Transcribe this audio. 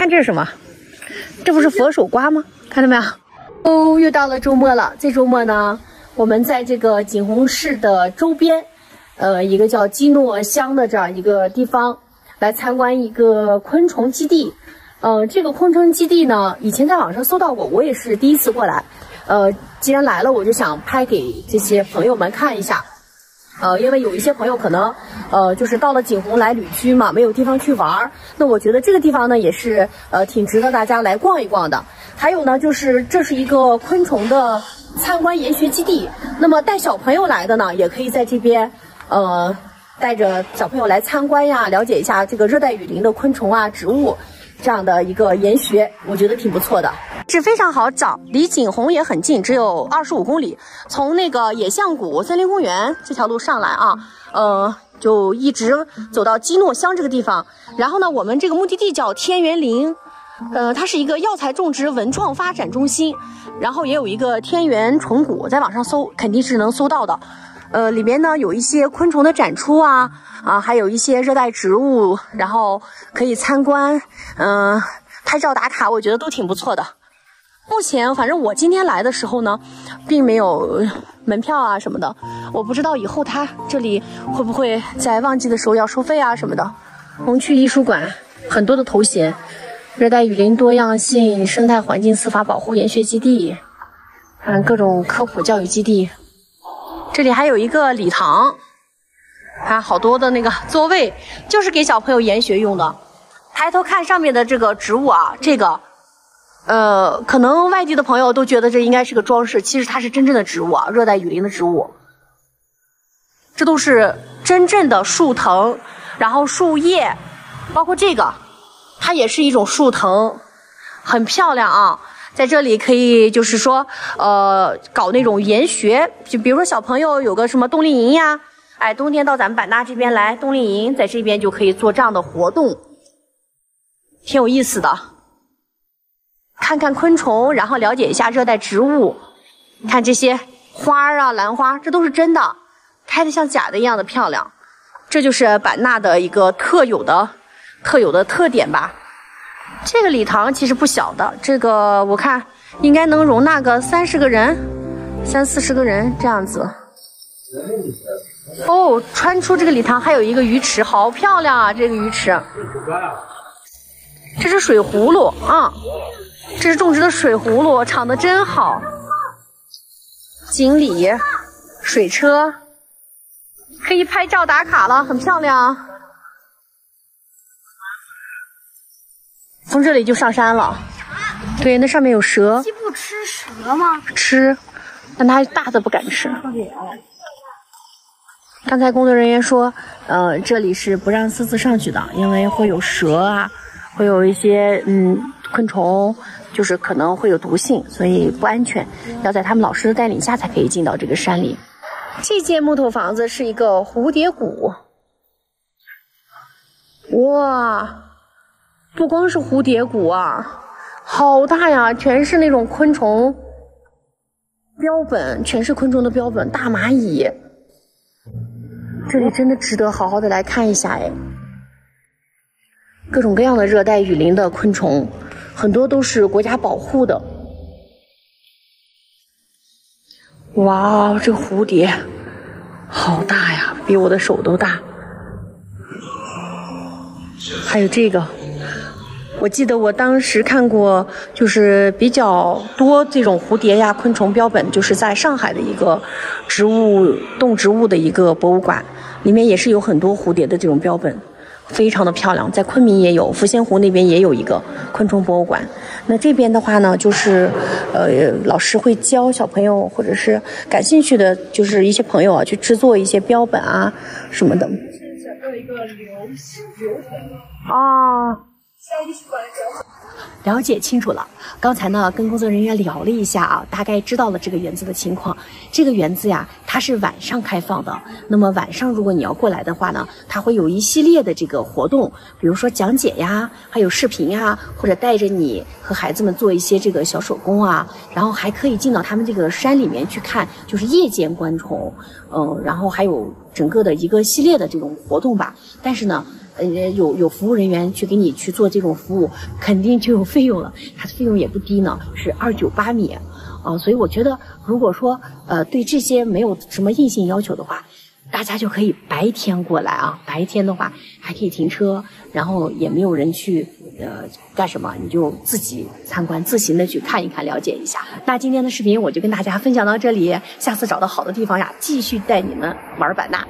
看这是什么？这不是佛手瓜吗？看到没有？哦，又到了周末了。这周末呢，我们在这个景洪市的周边，呃，一个叫基诺乡的这样一个地方，来参观一个昆虫基地。呃，这个昆虫基地呢，以前在网上搜到过，我也是第一次过来。呃，既然来了，我就想拍给这些朋友们看一下。呃，因为有一些朋友可能，呃，就是到了景洪来旅居嘛，没有地方去玩儿。那我觉得这个地方呢，也是呃挺值得大家来逛一逛的。还有呢，就是这是一个昆虫的参观研学基地。那么带小朋友来的呢，也可以在这边，呃，带着小朋友来参观呀，了解一下这个热带雨林的昆虫啊、植物这样的一个研学，我觉得挺不错的。是非常好找，离景洪也很近，只有二十五公里。从那个野象谷森林公园这条路上来啊，呃，就一直走到基诺乡这个地方。然后呢，我们这个目的地叫天元林，呃，它是一个药材种植文创发展中心。然后也有一个天元虫谷，在网上搜肯定是能搜到的。呃，里面呢有一些昆虫的展出啊，啊，还有一些热带植物，然后可以参观，嗯，拍照打卡，我觉得都挺不错的。目前，反正我今天来的时候呢，并没有门票啊什么的。我不知道以后它这里会不会在旺季的时候要收费啊什么的。红区艺术馆很多的头衔，热带雨林多样性生态环境司法保护研学基地，嗯，各种科普教育基地。这里还有一个礼堂，看好多的那个座位，就是给小朋友研学用的。抬头看上面的这个植物啊，这个。呃，可能外地的朋友都觉得这应该是个装饰，其实它是真正的植物啊，热带雨林的植物。这都是真正的树藤，然后树叶，包括这个，它也是一种树藤，很漂亮啊。在这里可以就是说，呃，搞那种研学，就比如说小朋友有个什么冬令营呀，哎，冬天到咱们版纳这边来冬令营，在这边就可以做这样的活动，挺有意思的。看看昆虫，然后了解一下热带植物。看这些花啊，兰花，这都是真的，开的像假的一样的漂亮。这就是版纳的一个特有的、特有的特点吧。这个礼堂其实不小的，这个我看应该能容纳个三十个人、三四十个人这样子。哦，穿出这个礼堂还有一个鱼池，好漂亮啊！这个鱼池，这是水葫芦啊。这是种植的水葫芦，长得真好。锦鲤、水车，可以拍照打卡了，很漂亮。从这里就上山了。对，那上面有蛇。鸡不吃蛇吗？吃，但它大的不敢吃。刚才工作人员说，呃，这里是不让私自上去的，因为会有蛇啊，会有一些嗯昆虫。就是可能会有毒性，所以不安全，要在他们老师的带领下才可以进到这个山里。这间木头房子是一个蝴蝶谷，哇，不光是蝴蝶谷啊，好大呀，全是那种昆虫标本，全是昆虫的标本，大蚂蚁。这里真的值得好好的来看一下哎，各种各样的热带雨林的昆虫。很多都是国家保护的。哇，这蝴蝶好大呀，比我的手都大。还有这个，我记得我当时看过，就是比较多这种蝴蝶呀、昆虫标本，就是在上海的一个植物动植物的一个博物馆，里面也是有很多蝴蝶的这种标本。非常的漂亮，在昆明也有，抚仙湖那边也有一个昆虫博物馆。那这边的话呢，就是呃，老师会教小朋友或者是感兴趣的，就是一些朋友啊，去制作一些标本啊什么的。是整个一个流流程啊。了解清楚了。刚才呢，跟工作人员聊了一下啊，大概知道了这个园子的情况。这个园子呀，它是晚上开放的。那么晚上如果你要过来的话呢，它会有一系列的这个活动，比如说讲解呀，还有视频呀，或者带着你和孩子们做一些这个小手工啊，然后还可以进到他们这个山里面去看，就是夜间观虫，嗯，然后还有整个的一个系列的这种活动吧。但是呢。呃有有服务人员去给你去做这种服务，肯定就有费用了，它的费用也不低呢，是二九八米，啊，所以我觉得如果说呃对这些没有什么硬性要求的话。大家就可以白天过来啊，白天的话还可以停车，然后也没有人去呃干什么，你就自己参观自行的去看一看，了解一下。那今天的视频我就跟大家分享到这里，下次找到好的地方呀，继续带你们玩版纳。